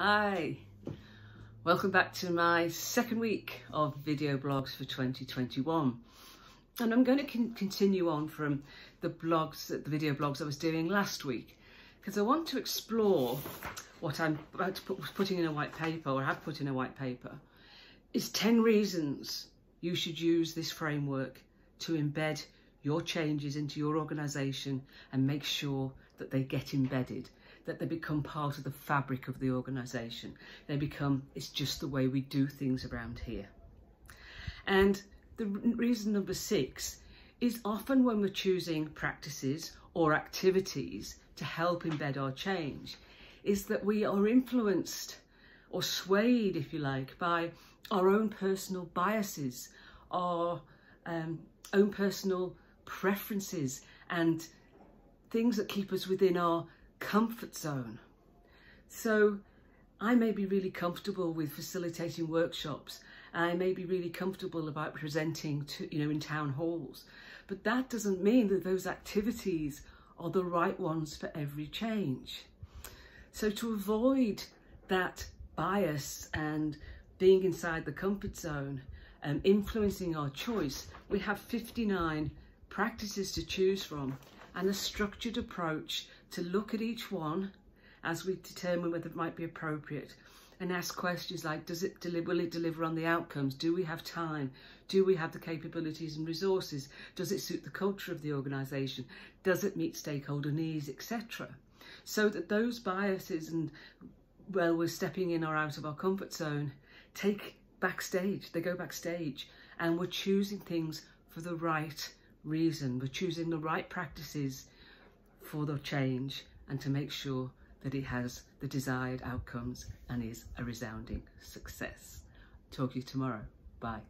Hi, welcome back to my second week of video blogs for 2021. And I'm going to con continue on from the blogs, the video blogs I was doing last week, because I want to explore what I'm about to put, putting in a white paper, or have put in a white paper, is 10 reasons you should use this framework to embed your changes into your organisation and make sure that they get embedded that they become part of the fabric of the organisation. They become, it's just the way we do things around here. And the reason number six is often when we're choosing practices or activities to help embed our change, is that we are influenced or swayed, if you like, by our own personal biases, our um, own personal preferences and things that keep us within our comfort zone. So I may be really comfortable with facilitating workshops. I may be really comfortable about presenting to, you know, in town halls, but that doesn't mean that those activities are the right ones for every change. So to avoid that bias and being inside the comfort zone and influencing our choice, we have 59 practices to choose from and a structured approach to look at each one as we determine whether it might be appropriate and ask questions like, does it deliver, will it deliver on the outcomes? Do we have time? Do we have the capabilities and resources? Does it suit the culture of the organisation? Does it meet stakeholder needs, etc.? So that those biases and, well, we're stepping in or out of our comfort zone, take backstage, they go backstage and we're choosing things for the right reason. We're choosing the right practices for the change and to make sure that it has the desired outcomes and is a resounding success. Talk to you tomorrow. Bye.